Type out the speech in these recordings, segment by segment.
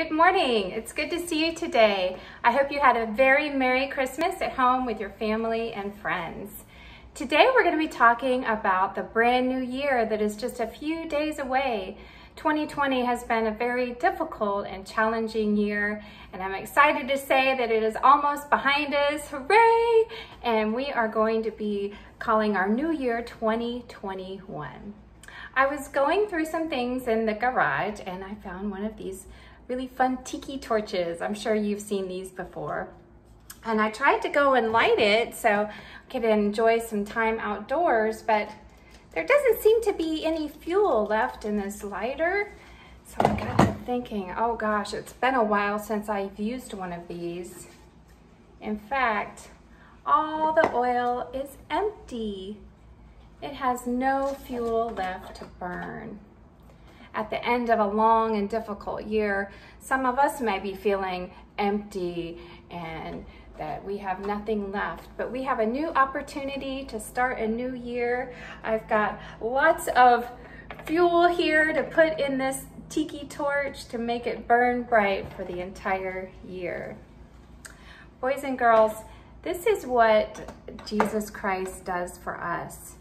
Good morning. It's good to see you today. I hope you had a very Merry Christmas at home with your family and friends. Today we're going to be talking about the brand new year that is just a few days away. 2020 has been a very difficult and challenging year, and I'm excited to say that it is almost behind us. Hooray! And we are going to be calling our new year 2021. I was going through some things in the garage and I found one of these really fun tiki torches. I'm sure you've seen these before. And I tried to go and light it so I could enjoy some time outdoors, but there doesn't seem to be any fuel left in this lighter. So I got thinking, oh gosh, it's been a while since I've used one of these. In fact, all the oil is empty. It has no fuel left to burn at the end of a long and difficult year, some of us may be feeling empty and that we have nothing left, but we have a new opportunity to start a new year. I've got lots of fuel here to put in this tiki torch to make it burn bright for the entire year. Boys and girls, this is what Jesus Christ does for us.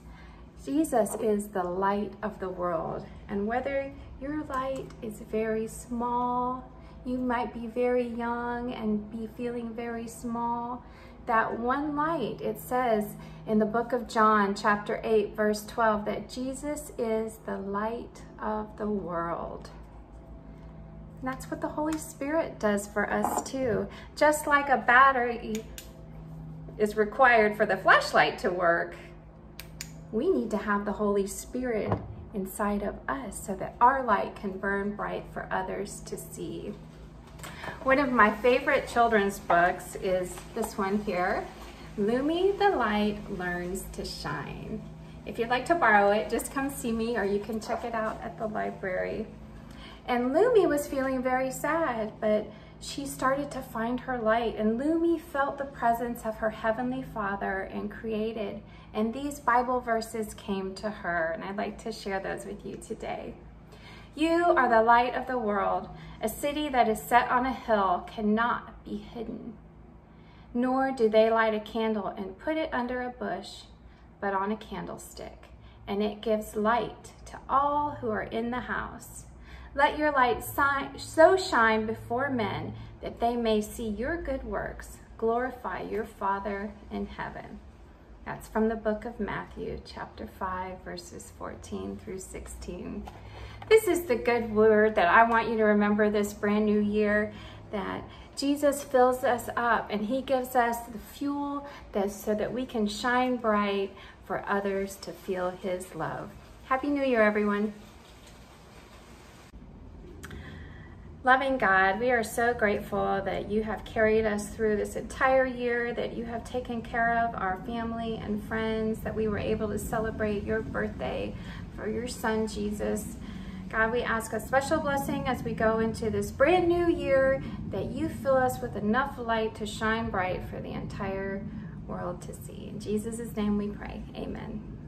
Jesus is the light of the world. And whether your light is very small, you might be very young and be feeling very small, that one light, it says in the book of John, chapter 8, verse 12, that Jesus is the light of the world. And that's what the Holy Spirit does for us too. Just like a battery is required for the flashlight to work, we need to have the Holy Spirit inside of us so that our light can burn bright for others to see. One of my favorite children's books is this one here, Lumi the Light Learns to Shine. If you'd like to borrow it, just come see me or you can check it out at the library. And Lumi was feeling very sad, but she started to find her light and Lumi felt the presence of her Heavenly Father and created. And these Bible verses came to her and I'd like to share those with you today. You are the light of the world. A city that is set on a hill cannot be hidden. Nor do they light a candle and put it under a bush, but on a candlestick, and it gives light to all who are in the house. Let your light so shine before men that they may see your good works, glorify your Father in heaven. That's from the book of Matthew, chapter 5, verses 14 through 16. This is the good word that I want you to remember this brand new year that Jesus fills us up and he gives us the fuel that, so that we can shine bright for others to feel his love. Happy New Year, everyone. Loving God, we are so grateful that you have carried us through this entire year, that you have taken care of our family and friends, that we were able to celebrate your birthday for your son, Jesus. God, we ask a special blessing as we go into this brand new year, that you fill us with enough light to shine bright for the entire world to see. In Jesus' name we pray, amen.